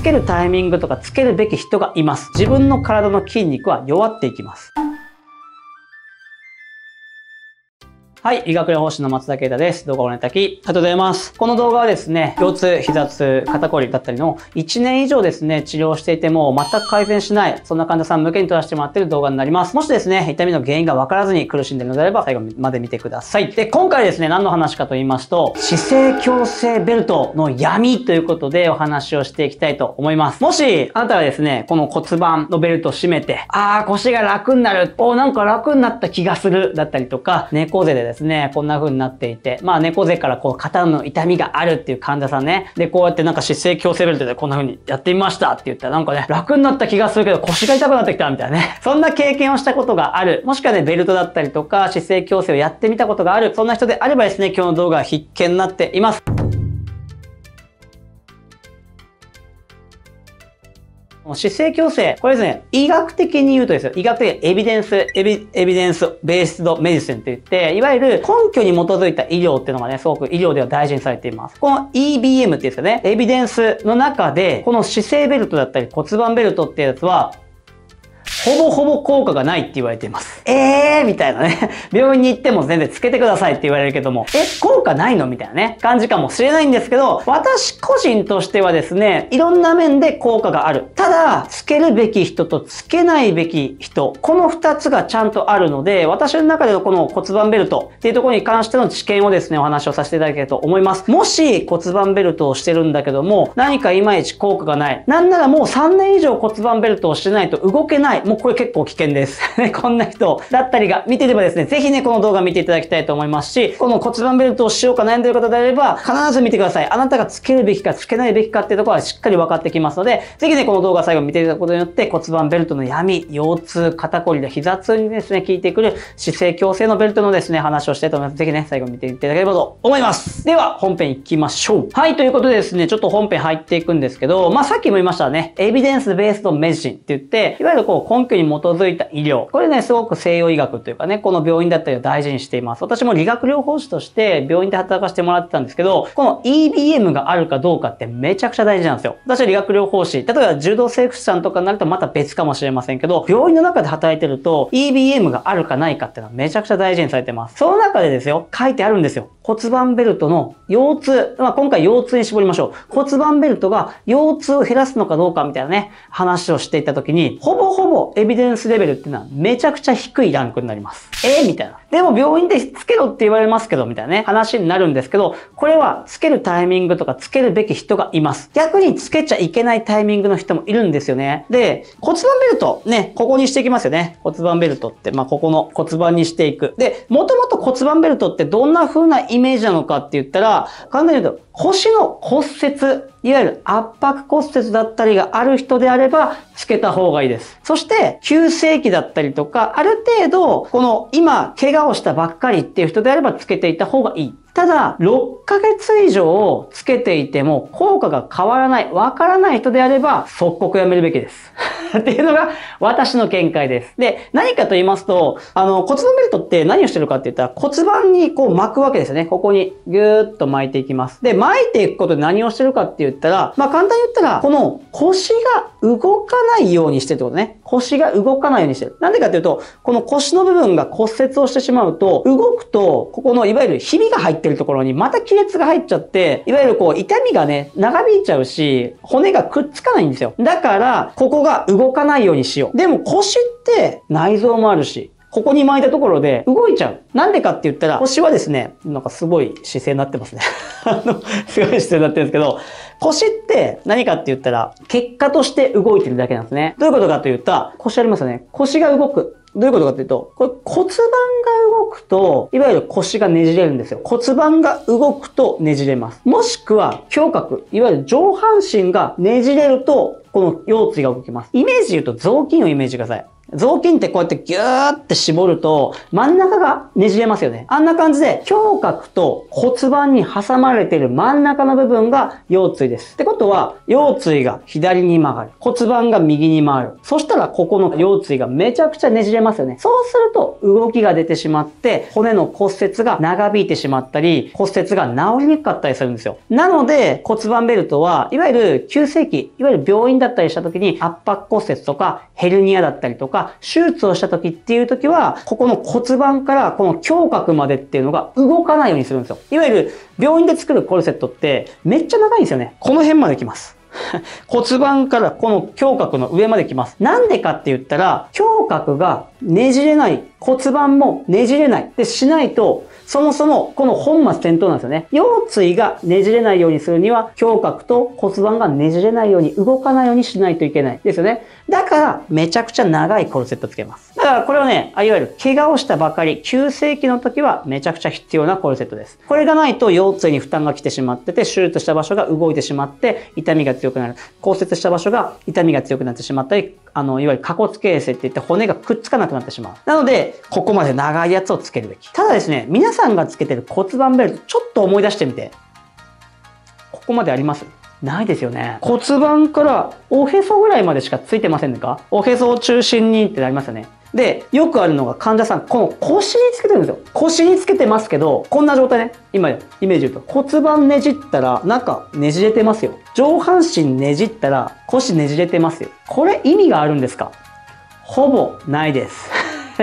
つけるタイミングとかつけるべき人がいます。自分の体の筋肉は弱っていきます。はい、医学療法士の松田啓太です。動画をご覧いただき、ありがとうございます。この動画はですね、腰痛、膝痛、肩こりだったりの1年以上ですね、治療していても全く改善しない、そんな患者さん向けに撮らせてもらっている動画になります。もしですね、痛みの原因がわからずに苦しんでいるのであれば、最後まで見てください。で、今回ですね、何の話かと言いますと、姿勢矯正ベルトの闇ということでお話をしていきたいと思います。もし、あなたがですね、この骨盤のベルトを締めて、あー、腰が楽になる、おーなんか楽になった気がする、だったりとか、猫背でですね、こんな風になっていて、まあ猫背からこう肩の痛みがあるっていう患者さんね。で、こうやってなんか姿勢矯正ベルトでこんな風にやってみましたって言ったらなんかね、楽になった気がするけど腰が痛くなってきたみたいなね。そんな経験をしたことがある。もしくはね、ベルトだったりとか姿勢矯正をやってみたことがある。そんな人であればですね、今日の動画は必見になっています。姿勢矯正、これですね、医学的に言うとですよ、医学的エビデンス、エビ、エビデンスベースドメディシンって言って、いわゆる根拠に基づいた医療っていうのがね、すごく医療では大事にされています。この EBM って言うんですよね、エビデンスの中で、この姿勢ベルトだったり骨盤ベルトってやつは、ほぼほぼ効果がないって言われています。えーみたいなね。病院に行っても全然つけてくださいって言われるけども、え、効果ないの？みたいなね、感じかもしれないんですけど、私個人としてはですね、いろんな面で効果がある。ただ、つけるべき人とつけないべき人、この二つがちゃんとあるので、私の中でのこの骨盤ベルトっていうところに関しての知見をですね、お話をさせていただけると思います。もし骨盤ベルトをしてるんだけども、何かいまいち効果がない。なんならもう3年以上骨盤ベルトをしてないと動けない。もうこれ結構危険です。こんな人だったりが見てればですね、ぜひね、この動画見ていただきたいと思いますし、この骨盤ベルトをしようか悩んでる方であれば、必ず見てください。あなたがつけるべきかつけないべきかっていうところはしっかり分かってきますので、ぜひね、この動画最後見ていただくことによって骨盤ベルトの闇、腰痛、肩こりで膝痛にですね、効いてくる姿勢矯正のベルトのですね、話をしたいと思います。ぜひね、最後見ていただければと思います。では、本編行きましょう。はい、ということでですね、ちょっと本編入っていくんですけど、まあ、さっきも言いましたね、エビデンスベースドメディシンって言って、いわゆるこう根拠に基づいた医療、これね、すごく西洋医学というかね、この病院だったりを大事にしています。私も理学療法士として病院で働かせてもらってたんですけど、この EBM があるかどうかってめちゃくちゃ大事なんですよ。私は理学療法士、例えば柔道整復師さんとかになるとまた別かもしれませんけど、病院の中で働いてると EBM があるかないかっていうのはめちゃくちゃ大事にされてます。その中でですよ、書いてあるんですよ。骨盤ベルトの腰痛、まあ、今回腰痛に絞りましょう。骨盤ベルトが腰痛を減らすのかどうかみたいなね、話をしていた時に、ほぼほぼエビデンスレベルっていうのはめちゃくちゃ低いランクになります。え？ー、みたいな。でも病院でつけろって言われますけど、みたいなね、話になるんですけど、これはつけるタイミングとかつけるべき人がいます。逆につけちゃいけないタイミングの人もいるんですよね。で、骨盤ベルト、ね、ここにしていきますよね。骨盤ベルトって、まあ、ここの骨盤にしていく。で、もともと骨盤ベルトってどんな風なイメージなのかって言ったら、簡単に言うと、腰の骨折、いわゆる圧迫骨折だったりがある人であれば、つけた方がいいです。そして、急性期だったりとか、ある程度、この今、怪我をしたばっかりっていう人であれば、つけていた方がいい。ただ、6ヶ月以上つけていても効果が変わらない、わからない人であれば、即刻やめるべきです。っていうのが私の見解です。で、何かと言いますと、あの、骨盤ベルトって何をしてるかって言ったら骨盤にこう巻くわけですよね。ここにぎゅーっと巻いていきます。で、巻いていくことで何をしてるかって言ったら、まあ簡単に言ったら、この腰が動かないようにしてるってことね。腰が動かないようにしてる。なんでかっていうと、この腰の部分が骨折をしてしまうと、動くと、ここのいわゆるひびが入ってってるところにまた亀裂が入っちゃって、いわゆるこう痛みがね、長引いちゃうし、骨がくっつかないんですよ。だから、ここが動かないようにしよう。でも腰って内臓もあるし、ここに巻いたところで動いちゃう。なんでかって言ったら、腰はですね、なんかすごい姿勢になってますね。あの、すごい姿勢になってるんですけど、腰って何かって言ったら、結果として動いてるだけなんですね。どういうことかと言ったら、腰ありますよね。腰が動く。どういうことかというと、これ骨盤が動くと、いわゆる腰がねじれるんですよ。骨盤が動くとねじれます。もしくは、胸郭、いわゆる上半身がねじれると、この腰椎が動きます。イメージで言うと雑巾をイメージください。雑巾ってこうやってギューって絞ると真ん中がねじれますよね。あんな感じで胸郭と骨盤に挟まれている真ん中の部分が腰椎です。ってことは腰椎が左に曲がる。骨盤が右に回る。そしたらここの腰椎がめちゃくちゃねじれますよね。そうすると動きが出てしまって骨の骨折が長引いてしまったり骨折が治りにくかったりするんですよ。なので骨盤ベルトはいわゆる急性期、いわゆる病院だったりした時に圧迫骨折とかヘルニアだったりとか手術をした時っていう時はここの骨盤からこの胸郭までっていうのが動かないようにするんですよ。いわゆる病院で作るコルセットってめっちゃ長いんですよね。この辺まで来ます。骨盤からこの胸郭の上まで来ます。なんでかって言ったら、胸郭がねじれない、骨盤もねじれない。で、しないと、そもそもこの本末転倒なんですよね。腰椎がねじれないようにするには、胸郭と骨盤がねじれないように動かないようにしないといけない。ですよね。だから、めちゃくちゃ長いコルセットつけます。だからこれはね、いわゆる怪我をしたばかり、急性期の時はめちゃくちゃ必要なコルセットです。これがないと腰椎に負担が来てしまってて、手術した場所が動いてしまって、痛みが強くなる。骨折した場所が痛みが強くなってしまったり、あの、いわゆる下骨形成って言って骨がくっつかなくなってしまう。なので、ここまで長いやつをつけるべき。ただですね、皆さんがつけてる骨盤ベルト、ちょっと思い出してみて。ここまであります？ないですよね。骨盤からおへそぐらいまでしかついてませんか？おへそを中心にってなりますよね。で、よくあるのが患者さん、この腰につけてるんですよ。腰につけてますけど、こんな状態ね。今、イメージ言うと。骨盤ねじったら、中ねじれてますよ。上半身ねじったら、腰ねじれてますよ。これ意味があるんですか？ほぼないです。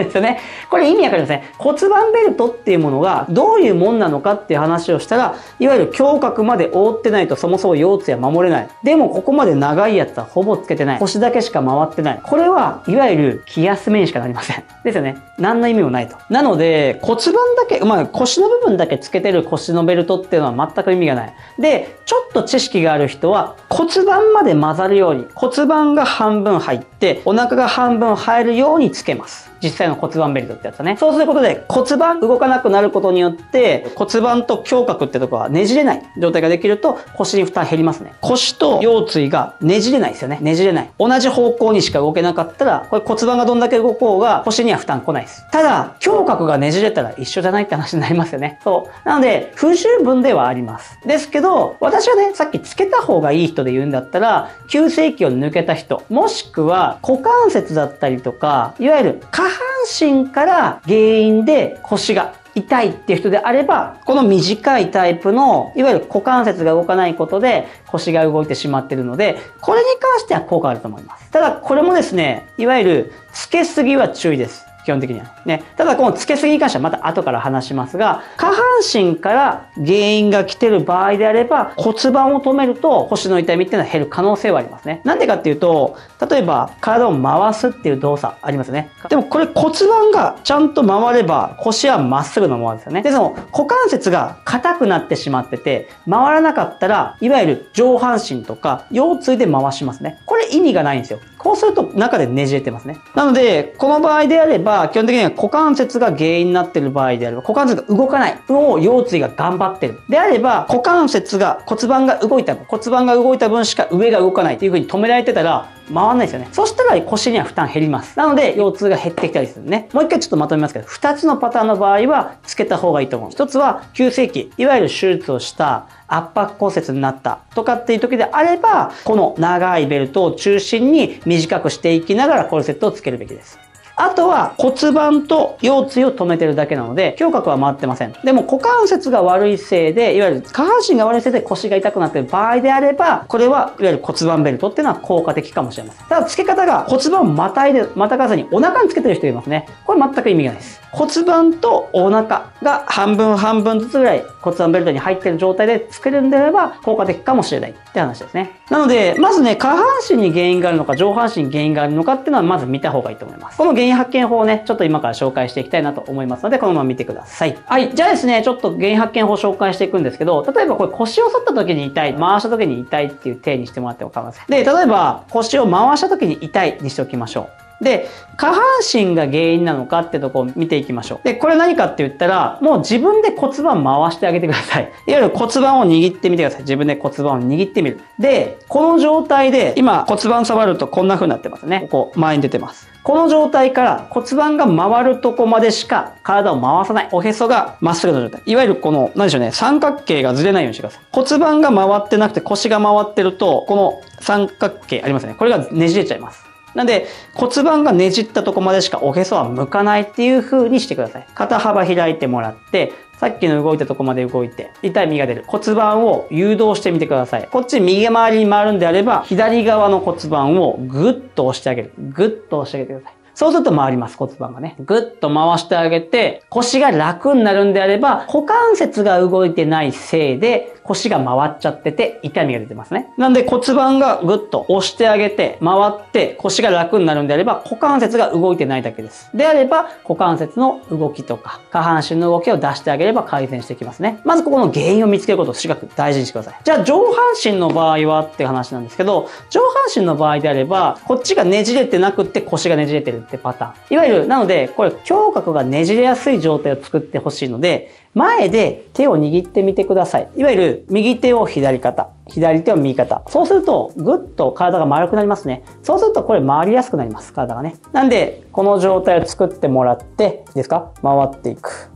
ですよね。これ意味わかりません、骨盤ベルトっていうものがどういうもんなのかっていう話をしたら、いわゆる胸郭まで覆ってないとそもそも腰椎は守れない。でもここまで長いやつはほぼつけてない。腰だけしか回ってない。これはいわゆる気休めにしかなりません。ですよね。何の意味もないと。なので骨盤だけ、まあ腰の部分だけつけてる腰のベルトっていうのは全く意味がない。で、ちょっと知識がある人は骨盤まで混ざるように骨盤が半分入ってお腹が半分入るようにつけます。実際の骨盤ベルトってやつだね。そうすることで骨盤動かなくなることによって骨盤と胸郭ってとこはねじれない状態ができると腰に負担減りますね。腰と腰椎がねじれないですよね。ねじれない。同じ方向にしか動けなかったら、これ骨盤がどんだけ動こうが腰には負担来ないです。ただ、胸郭がねじれたら一緒じゃないって話になりますよね。そう。なので、不十分ではあります。ですけど、私はね、さっきつけた方がいい人で言うんだったら、急性期を抜けた人、もしくは股関節だったりとか、いわゆる下身から原因で腰が痛いっていう人であれば、この短いタイプの、いわゆる股関節が動かないことで腰が動いてしまってるので、これに関しては効果あると思います。ただ、これもですね、いわゆる、つけすぎは注意です。基本的には。ね。ただこのつけすぎに関してはまた後から話しますが、下半身から原因が来てる場合であれば、骨盤を止めると腰の痛みっていうのは減る可能性はありますね。なんでかっていうと、例えば体を回すっていう動作ありますね。でもこれ骨盤がちゃんと回れば腰はまっすぐのままですよね。で、その股関節が硬くなってしまってて、回らなかったら、いわゆる上半身とか腰椎で回しますね。これ意味がないんですよ。こうすると中でねじれてますね。なので、この場合であれば、基本的には股関節が原因になっている場合であれば、股関節が動かないを腰椎が頑張ってる。であれば、股関節が、骨盤が動いた分、骨盤が動いた分しか上が動かないというふうに止められてたら、回らないですよね。そしたら腰には負担減ります。なので、腰痛が減ってきたりするね。もう一回ちょっとまとめますけど、二つのパターンの場合は、つけた方がいいと思う。一つは、急性期、いわゆる手術をした圧迫骨折になったとかっていう時であれば、この長いベルトを中心に短くしていきながらコルセットをつけるべきです。あとは骨盤と腰椎を止めてるだけなので、胸郭は回ってません。でも股関節が悪いせいで、いわゆる下半身が悪いせいで腰が痛くなってる場合であれば、これはいわゆる骨盤ベルトっていうのは効果的かもしれません。ただ付け方が骨盤をまたいで、またがずにお腹につけてる人いますね。これ全く意味がないです。骨盤とお腹が半分半分ずつぐらい骨盤ベルトに入ってる状態で作るんであれば効果的かもしれないって話ですね。なので、まずね、下半身に原因があるのか上半身に原因があるのかっていうのはまず見た方がいいと思います。この原因発見法をね、ちょっと今から紹介していきたいなと思いますので、このまま見てください。はい。じゃあですね、ちょっと原因発見法を紹介していくんですけど、例えばこれ腰を反った時に痛い、回した時に痛いっていう体にしてもらっても構いません。で、例えば腰を回した時に痛いにしておきましょう。で、下半身が原因なのかってとこを見ていきましょう。で、これ何かって言ったら、もう自分で骨盤回してあげてください。いわゆる骨盤を握ってみてください。自分で骨盤を握ってみる。で、この状態で、今骨盤触るとこんな風になってますね。ここ、前に出てます。この状態から骨盤が回るとこまでしか体を回さない。おへそがまっすぐの状態。いわゆるこの、何でしょうね、三角形がずれないようにしてください。骨盤が回ってなくて腰が回ってると、この三角形ありますね。これがねじれちゃいます。なんで骨盤がねじったとこまでしかおへそは向かないっていう風にしてください。肩幅開いてもらって、さっきの動いたとこまで動いて、痛い身が出る。骨盤を誘導してみてください。こっち右回りに回るんであれば、左側の骨盤をぐっと押してあげる。ぐっと押してあげてください。そうすると回ります、骨盤がね。ぐっと回してあげて、腰が楽になるんであれば、股関節が動いてないせいで、腰が回っちゃってて痛みが出てますね。なんで骨盤がぐっと押してあげて回って腰が楽になるんであれば股関節が動いてないだけです。であれば股関節の動きとか下半身の動きを出してあげれば改善してきますね。まずここの原因を見つけることをしかく大事にしてください。じゃあ上半身の場合はって話なんですけど上半身の場合であればこっちがねじれてなくって腰がねじれてるってパターン。いわゆるなのでこれ胸郭がねじれやすい状態を作ってほしいので前で手を握ってみてください。いわゆる右手を左肩、左手を右肩。そうするとぐっと体が丸くなりますね。そうするとこれ回りやすくなります。体がね。なんで、この状態を作ってもらって、いいですか？回っていく。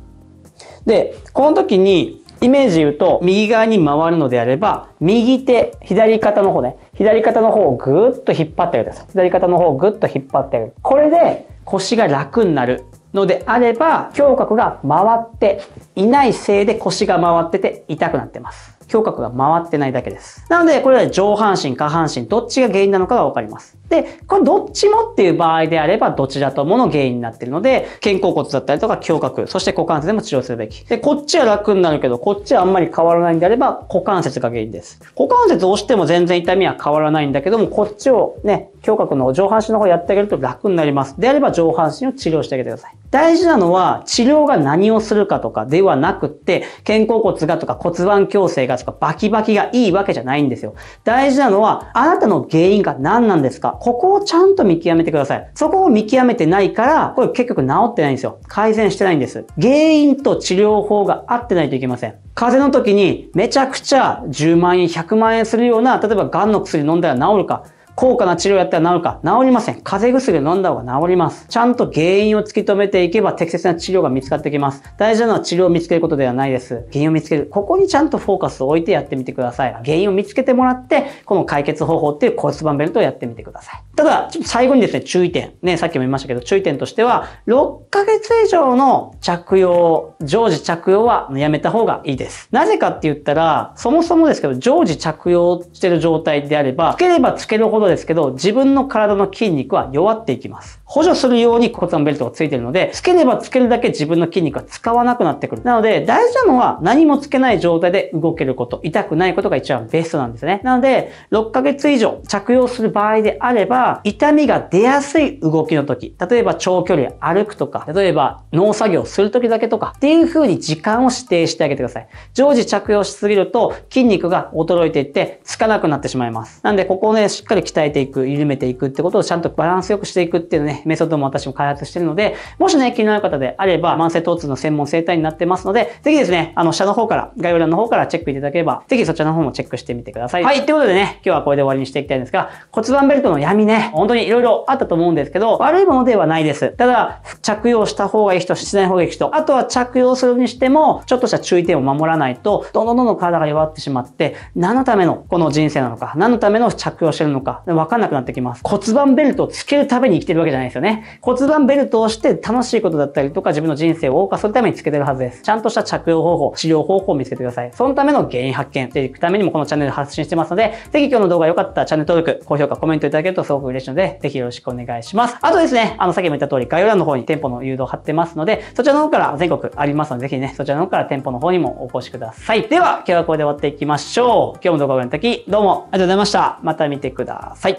で、この時にイメージ言うと、右側に回るのであれば、右手、左肩の方ね、左肩の方をぐーっと引っ張ってあげてください。左肩の方をぐっと引っ張ってあげる。これで腰が楽になる。のであれば、胸郭が回っていないせいで腰が回ってて痛くなってます。胸郭が回ってないだけです。なので、これは上半身、下半身、どっちが原因なのかがわかります。で、これどっちもっていう場合であれば、どちらともの原因になってるので、肩甲骨だったりとか胸郭、そして股関節でも治療するべき。で、こっちは楽になるけど、こっちはあんまり変わらないんであれば、股関節が原因です。股関節を押しても全然痛みは変わらないんだけども、こっちをね、胸郭の上半身の方やってあげると楽になります。であれば上半身を治療してあげてください。大事なのは治療が何をするかとかではなくって、肩甲骨がとか骨盤矯正がとかバキバキがいいわけじゃないんですよ。大事なのはあなたの原因が何なんですかここをちゃんと見極めてください。そこを見極めてないから、これ結局治ってないんですよ。改善してないんです。原因と治療法が合ってないといけません。風邪の時にめちゃくちゃ10万円、100万円するような、例えば癌の薬飲んだら治るか。高価な治療やったら治るか治りません。風邪薬を飲んだ方が治ります。ちゃんと原因を突き止めていけば適切な治療が見つかってきます。大事なのは治療を見つけることではないです。原因を見つける。ここにちゃんとフォーカスを置いてやってみてください。原因を見つけてもらって、この解決方法っていう骨盤ベルトをやってみてください。ただ、ちょっと最後にですね、注意点。ね、さっきも言いましたけど、注意点としては、6ヶ月以上の着用、常時着用はやめた方がいいです。なぜかって言ったら、そもそもですけど、常時着用してる状態であれば、つければつけるほどですけど、自分の体の筋肉は弱っていきます。補助するように骨盤ベルトがついてるので、つければつけるだけ自分の筋肉は使わなくなってくる。なので、大事なのは何もつけない状態で動けること、痛くないことが一番ベストなんですね。なので、6ヶ月以上着用する場合であれば、痛みが出やすい動きの時、例えば長距離歩くとか、例えば農作業する時だけとか、っていう風に時間を指定してあげてください。常時着用しすぎると筋肉が衰えていってつかなくなってしまいます。なんで、ここをね、しっかり鍛えていく、緩めていくってことをちゃんとバランスよくしていくっていうね、メソッドも私も開発してるので、もしね、気になる方であれば、慢性疼痛の専門生態になってますので、ぜひですね、あの、下の方から、概要欄の方からチェックいただければ、ぜひそちらの方もチェックしてみてください。はい、ということでね、今日はこれで終わりにしていきたいんですが、骨盤ベルトの闇ね、本当に色々あったと思うんですけど、悪いものではないです。ただ、着用した方がいい人、しない方がいい人、あとは着用するにしても、ちょっとした注意点を守らないと、どんどんどんどん体が弱ってしまって、何のためのこの人生なのか、何のための着用してるのか、わかんなくなってきます。骨盤ベルトをつけるために生きてるわけじゃないですよね。骨盤ベルトをして楽しいことだったりとか自分の人生を謳歌するためにつけてるはずです。ちゃんとした着用方法、治療方法を見つけてください。そのための原因発見していくためにもこのチャンネル発信してますので、ぜひ今日の動画良かったらチャンネル登録、高評価、コメントいただけるとすごく嬉しいので、ぜひよろしくお願いします。あとですね、あの、さっきも言った通り概要欄の方に店舗の誘導貼ってますので、そちらの方から全国ありますので、ぜひね、そちらの方から店舗の方にもお越しください。では、今日はこれで終わっていきましょう。今日も動画をご覧いただき、どうもありがとうございました。また見てください。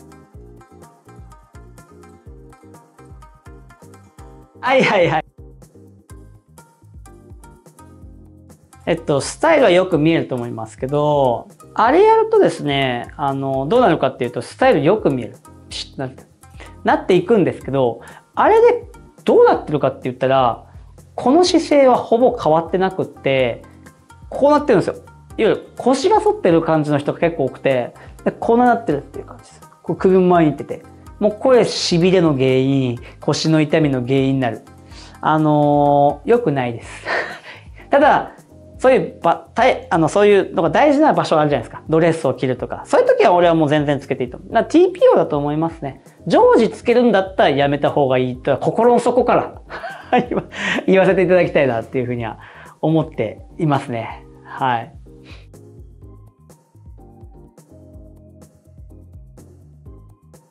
はいはいはい。えっと、スタイルはよく見えると思いますけど、あれやるとですね、あの、どうなるかっていうと、スタイルよく見える。なっていくんですけど、あれでどうなってるかって言ったら、この姿勢はほぼ変わってなくって、こうなってるんですよ。いわゆる腰が反ってる感じの人が結構多くて、こうなってるっていう感じです。こう首前に行ってて。もうこれ痺れの原因、腰の痛みの原因になる。あのー、良くないです。ただ、そういうば、たいあの、そういうのが大事な場所があるじゃないですか。ドレスを着るとか。そういう時は俺はもう全然つけていいと思う。TPO だと思いますね。常時つけるんだったらやめた方がいいとは心の底から 言わせていただきたいなっていうふうには思っていますね。はい。